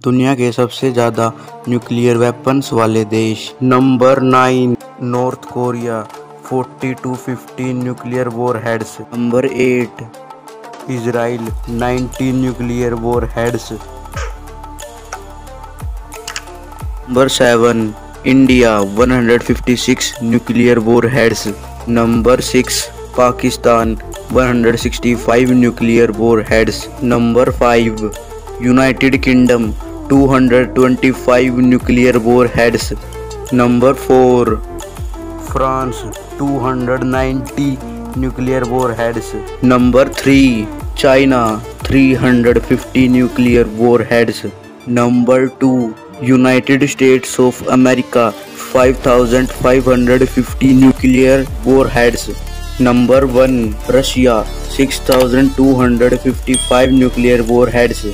दुनिया के सबसे ज़्यादा न्यूक्लियर वेपन्स वाले देश। Number nine North Korea 40 to 15 nuclear warheads number eight Israel 19 nuclear warheads number seven India 156 nuclear warheads number six Pakistan 165 nuclear warheads number five United Kingdom 225 nuclear warheads. Number 4 France 290 nuclear warheads. Number 3 China 350 nuclear warheads. Number 2 United States of America 5550 nuclear warheads. Number 1 Russia 6255 nuclear warheads.